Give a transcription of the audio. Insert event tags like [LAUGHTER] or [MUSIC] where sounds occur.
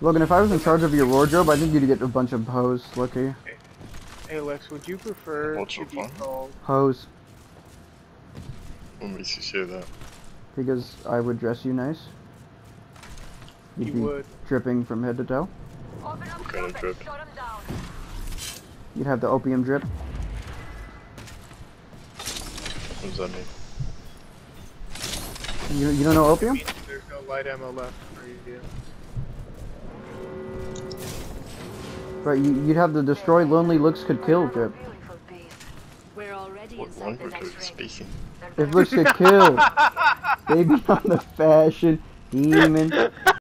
Logan, if I was in charge of your wardrobe, I think you'd get a bunch of hoes, Lucky. Hey Lex, would you prefer What's to your be plan? called? Hose. What makes you say that? Because I would dress you nice. You'd You be would. dripping from head to toe. What kind of drip? and shut 'em down. You'd have the opium drip. What does that mean? You, you don't know opium? There's no light ammo left for you. Right, you, you'd have the Destroy Lonely looks could kill drip. We're already What inside the language are you next ring. speaking? They're If looks could kill. [LAUGHS] Baby on the fashion demon.